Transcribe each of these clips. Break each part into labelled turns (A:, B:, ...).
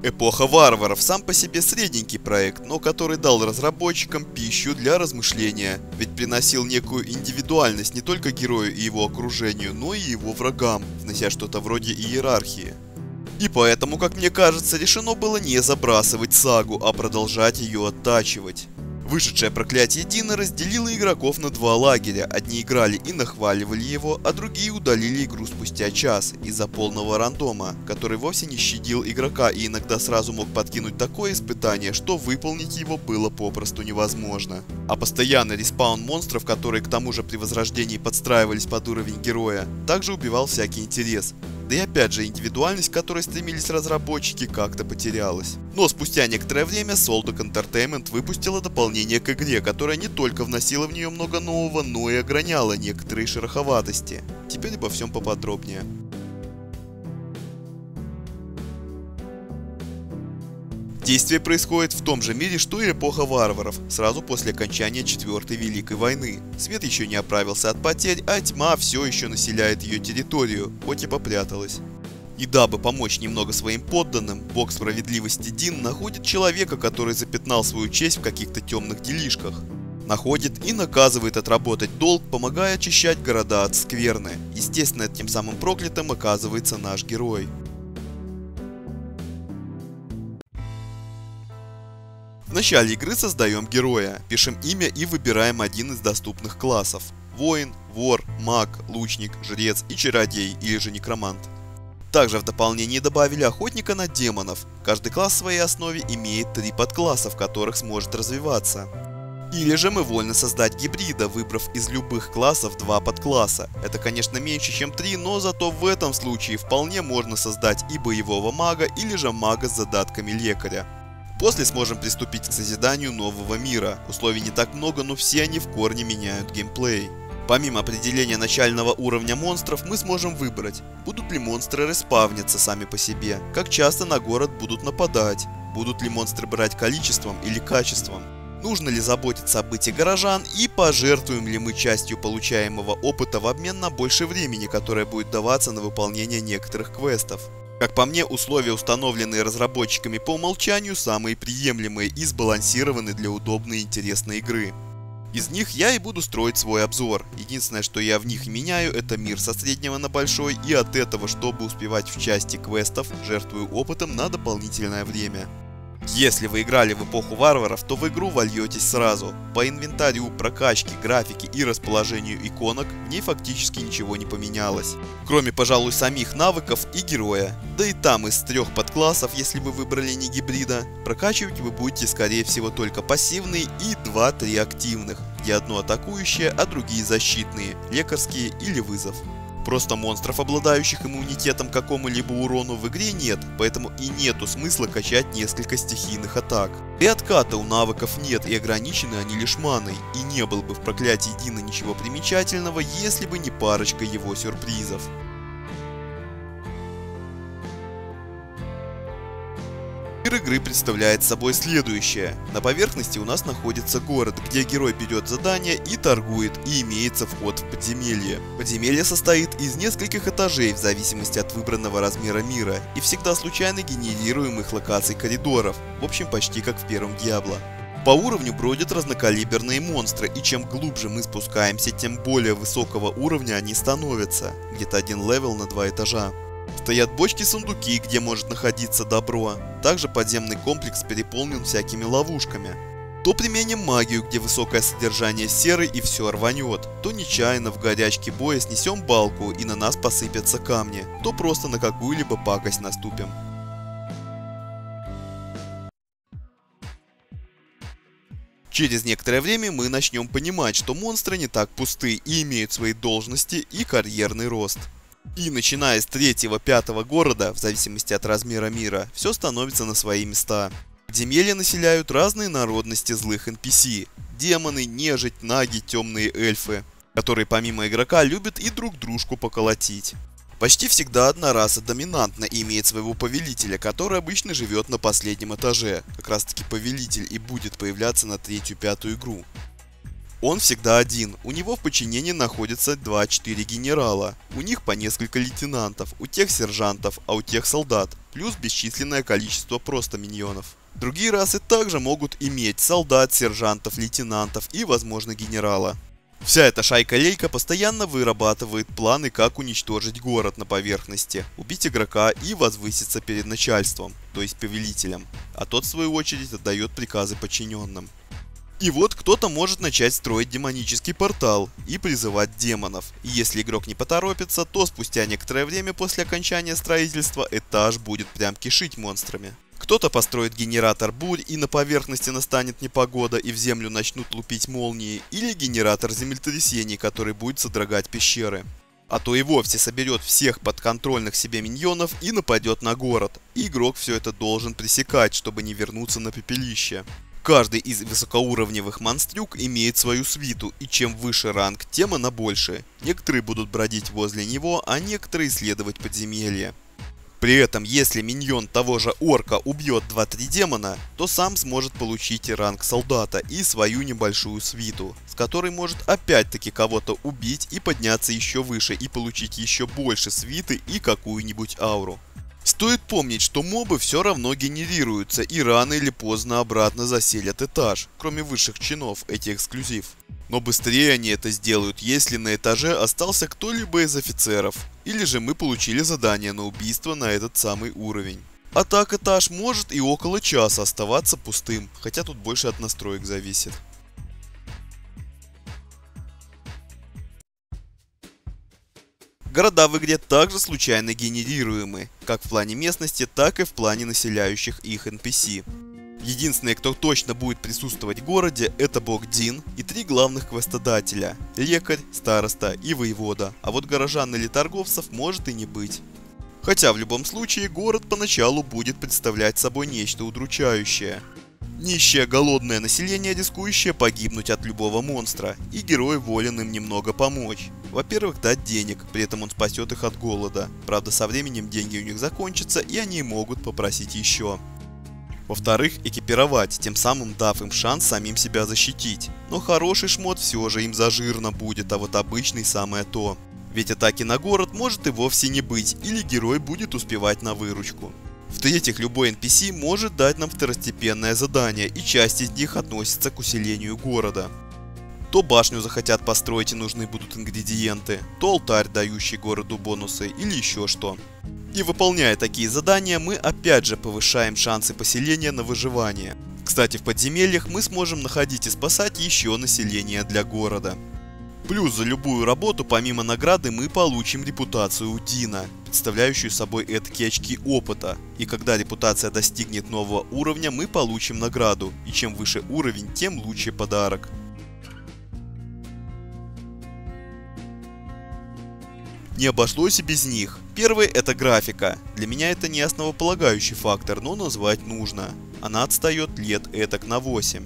A: Эпоха варваров сам по себе средненький проект, но который дал разработчикам пищу для размышления, ведь приносил некую индивидуальность не только герою и его окружению, но и его врагам, внося что-то вроде иерархии. И поэтому, как мне кажется, решено было не забрасывать сагу, а продолжать ее оттачивать. Вышедшее проклятие Дина разделило игроков на два лагеря. Одни играли и нахваливали его, а другие удалили игру спустя час из-за полного рандома, который вовсе не щадил игрока и иногда сразу мог подкинуть такое испытание, что выполнить его было попросту невозможно. А постоянный респаун монстров, которые к тому же при возрождении подстраивались под уровень героя, также убивал всякий интерес. Да и опять же, индивидуальность, к которой стремились разработчики, как-то потерялась. Но спустя некоторое время Soldoc Entertainment выпустила дополнение к игре, которое не только вносило в нее много нового, но и ограняло некоторые шероховатости. Теперь обо всем поподробнее. Действие происходит в том же мире, что и эпоха варваров, сразу после окончания Четвертой Великой войны. Свет еще не оправился от потерь, а тьма все еще населяет ее территорию, хоть и попряталась. И дабы помочь немного своим подданным, бог справедливости Дин находит человека, который запятнал свою честь в каких-то темных делишках. Находит и наказывает отработать долг, помогая очищать города от скверны. Естественно, тем самым проклятым оказывается наш герой. Начале игры создаем героя, пишем имя и выбираем один из доступных классов. Воин, вор, маг, лучник, жрец и чародей или же некромант. Также в дополнение добавили охотника на демонов. Каждый класс в своей основе имеет три подкласса, в которых сможет развиваться. Или же мы вольны создать гибрида, выбрав из любых классов два подкласса. Это конечно меньше чем три, но зато в этом случае вполне можно создать и боевого мага, или же мага с задатками лекаря. После сможем приступить к созиданию нового мира. Условий не так много, но все они в корне меняют геймплей. Помимо определения начального уровня монстров, мы сможем выбрать, будут ли монстры респавниться сами по себе, как часто на город будут нападать, будут ли монстры брать количеством или качеством, нужно ли заботиться о быте горожан и пожертвуем ли мы частью получаемого опыта в обмен на больше времени, которое будет даваться на выполнение некоторых квестов. Как по мне, условия, установленные разработчиками по умолчанию, самые приемлемые и сбалансированы для удобной и интересной игры. Из них я и буду строить свой обзор. Единственное, что я в них меняю, это мир со среднего на большой, и от этого, чтобы успевать в части квестов, жертвую опытом на дополнительное время. Если вы играли в эпоху варваров, то в игру вольетесь сразу. По инвентарю, прокачке, графике и расположению иконок в ней фактически ничего не поменялось. Кроме, пожалуй, самих навыков и героя. Да и там из трех подклассов, если вы выбрали не гибрида, прокачивать вы будете скорее всего только пассивные и 2-3 активных, где одно атакующее, а другие защитные, лекарские или вызов. Просто монстров, обладающих иммунитетом к какому-либо урону в игре нет, поэтому и нету смысла качать несколько стихийных атак. И отката у навыков нет, и ограничены они лишь маной, и не было бы в проклятии Дина ничего примечательного, если бы не парочка его сюрпризов. Игры представляет собой следующее. На поверхности у нас находится город, где герой берет задание и торгует, и имеется вход в подземелье. Подземелье состоит из нескольких этажей в зависимости от выбранного размера мира и всегда случайно генерируемых локаций коридоров, в общем почти как в первом Diablo. По уровню бродят разнокалиберные монстры, и чем глубже мы спускаемся, тем более высокого уровня они становятся, где-то один level на два этажа. Стоят бочки-сундуки, где может находиться добро. Также подземный комплекс переполнен всякими ловушками. То применим магию, где высокое содержание серы и все рванет, то нечаянно в горячке боя снесем балку и на нас посыпятся камни, то просто на какую-либо пакость наступим. Через некоторое время мы начнем понимать, что монстры не так пусты и имеют свои должности и карьерный рост. И начиная с третьего-пятого города, в зависимости от размера мира, все становится на свои места. Подземелья населяют разные народности злых NPC. Демоны, нежить, наги, темные эльфы, которые помимо игрока любят и друг дружку поколотить. Почти всегда одна раса доминантна и имеет своего повелителя, который обычно живет на последнем этаже. Как раз таки повелитель и будет появляться на третью-пятую игру. Он всегда один, у него в подчинении находятся 2-4 генерала, у них по несколько лейтенантов, у тех сержантов, а у тех солдат, плюс бесчисленное количество просто миньонов. Другие расы также могут иметь солдат, сержантов, лейтенантов и, возможно, генерала. Вся эта шайка-лейка постоянно вырабатывает планы, как уничтожить город на поверхности, убить игрока и возвыситься перед начальством, то есть повелителем, а тот в свою очередь отдает приказы подчиненным. И вот кто-то может начать строить демонический портал и призывать демонов. Если игрок не поторопится, то спустя некоторое время после окончания строительства этаж будет прям кишить монстрами. Кто-то построит генератор бурь и на поверхности настанет непогода и в землю начнут лупить молнии, или генератор землетрясений, который будет содрогать пещеры. А то и вовсе соберет всех подконтрольных себе миньонов и нападет на город. Игрок все это должен пресекать, чтобы не вернуться на пепелище. Каждый из высокоуровневых монстрюк имеет свою свиту, и чем выше ранг, тем она больше. Некоторые будут бродить возле него, а некоторые исследовать подземелья. При этом, если миньон того же орка убьет 2-3 демона, то сам сможет получить ранг солдата и свою небольшую свиту, с которой может опять-таки кого-то убить и подняться еще выше и получить еще больше свиты и какую-нибудь ауру. Стоит помнить, что мобы все равно генерируются и рано или поздно обратно заселят этаж, кроме высших чинов, эти эксклюзив. Но быстрее они это сделают, если на этаже остался кто-либо из офицеров, или же мы получили задание на убийство на этот самый уровень. А так этаж может и около часа оставаться пустым, хотя тут больше от настроек зависит. Города в игре также случайно генерируемы, как в плане местности, так и в плане населяющих их NPC. Единственные, кто точно будет присутствовать в городе, это бог Дин и три главных квестодателя – лекарь, староста и воевода, а вот горожан или торговцев может и не быть. Хотя в любом случае город поначалу будет представлять собой нечто удручающее. Нищее голодное население, рискующее погибнуть от любого монстра, и герой волен им немного помочь. Во-первых, дать денег, при этом он спасет их от голода. Правда, со временем деньги у них закончатся, и они могут попросить еще. Во-вторых, экипировать, тем самым дав им шанс самим себя защитить. Но хороший шмот все же им зажирно будет, а вот обычный самое то. Ведь атаки на город может и вовсе не быть, или герой будет успевать на выручку. В-третьих, любой NPC может дать нам второстепенное задание, и часть из них относится к усилению города. То башню захотят построить и нужны будут ингредиенты, то алтарь, дающий городу бонусы или еще что. И выполняя такие задания, мы опять же повышаем шансы поселения на выживание. Кстати, в подземельях мы сможем находить и спасать еще население для города. Плюс за любую работу, помимо награды, мы получим репутацию у Дина, представляющую собой эдакие очки опыта. И когда репутация достигнет нового уровня, мы получим награду, и чем выше уровень, тем лучше подарок. Не обошлось и без них. Первый это графика. Для меня это не основополагающий фактор, но назвать нужно. Она отстает лет этак на 8.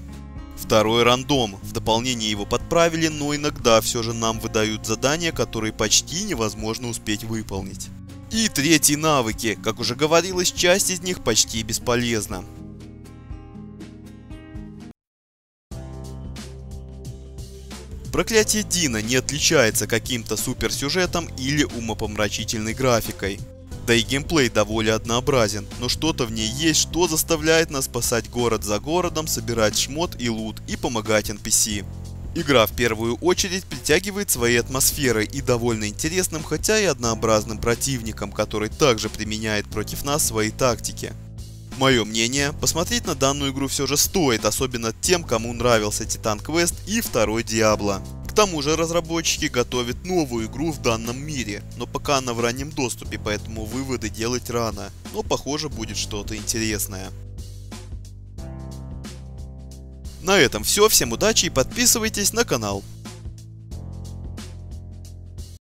A: Второй рандом. В дополнение его подправили, но иногда все же нам выдают задания, которые почти невозможно успеть выполнить. И третий навыки. Как уже говорилось, часть из них почти бесполезна. Проклятие Дина не отличается каким-то суперсюжетом или умопомрачительной графикой. Да и геймплей довольно однообразен, но что-то в ней есть, что заставляет нас спасать город за городом, собирать шмот и лут и помогать NPC. Игра в первую очередь притягивает своей атмосферой и довольно интересным, хотя и однообразным противником, который также применяет против нас свои тактики. Мое мнение, посмотреть на данную игру все же стоит, особенно тем, кому нравился Титан Квест и второй Диабло. К тому же разработчики готовят новую игру в данном мире, но пока она в раннем доступе, поэтому выводы делать рано, но похоже будет что-то интересное. На этом все, всем удачи и подписывайтесь на канал.